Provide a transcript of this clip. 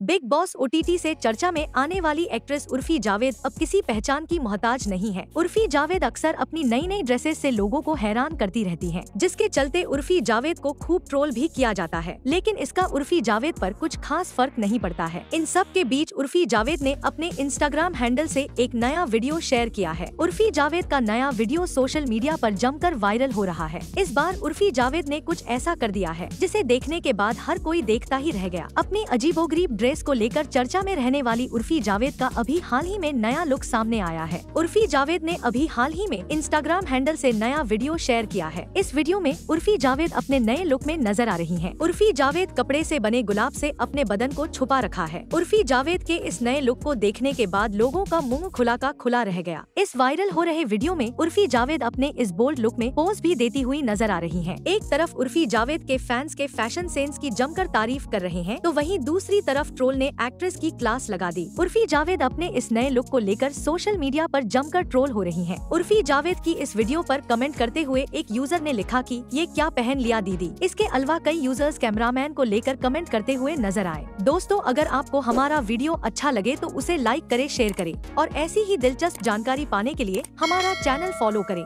Big boss OTT से चर्चा में आने वाली एक्ट्रेस उर्फी जावेद अब किसी पहचान की मोहताज नहीं है। उर्फी जावेद अक्सर अपनी नई नई ड्रेसेस से लोगों को हैरान करती रहती हैं, जिसके चलते उर्फी जावेद को खूब ट्रोल भी किया जाता है। लेकिन इसका उर्फी जावेद पर कुछ खास फ़र्क नहीं पड़ता है। इन सब के बीच उर्फी जावेद ने अपने इंस्टाग्राम हैंडल से एक नया वीडियो शेयर किया है। उर्फी जावेद का नया वीडियो सोशल मीडिया पर जमकर वायरल हो रहा है। इस बार उर्फी जावेद ने कुछ ऐसा कर दिया है जिसे देखने के बाद हर कोई देखता ही रह गया। अपनी अजीबोगरीब ड्रेस को लेकर चर्चा में रहने वाली उर्फी जावेद का अभी हाल ही में नया लुक सामने आया है। उर्फी जावेद ने अभी हाल ही में इंस्टाग्राम हैंडल से नया वीडियो शेयर किया है। इस वीडियो में उर्फी जावेद अपने नए लुक में नज़र आ रही हैं। उर्फी जावेद कपड़े से बने गुलाब से अपने बदन को छुपा रखा है। उर्फी जावेद के इस नए लुक को देखने के बाद लोगों का मुँह खुला का खुला रह गया। इस वायरल हो रहे वीडियो में उर्फी जावेद अपने इस बोल्ड लुक में पोज भी देती हुई नज़र आ रही है। एक तरफ़ उर्फी जावेद के फैंस के फ़ैशन सेंस की जमकर तारीफ़ कर रहे हैं तो वहीं दूसरी तरफ़ ट्रोल ने एक्ट्रेस की क्लास लगा दी। उर्फी जावेद अपने इस नए लुक को लेकर सोशल मीडिया पर जमकर ट्रोल हो रही हैं। उर्फी जावेद की इस वीडियो पर कमेंट करते हुए एक यूज़र ने लिखा कि, ये क्या पहन लिया दीदी? इसके अलावा कई यूज़र्स कैमरामैन को लेकर कमेंट करते हुए नज़र आए। दोस्तों, अगर आपको हमारा वीडियो अच्छा लगे तो उसे लाइक करे शेयर करे और ऐसी ही दिलचस्प जानकारी पाने के लिए हमारा चैनल फॉलो करें।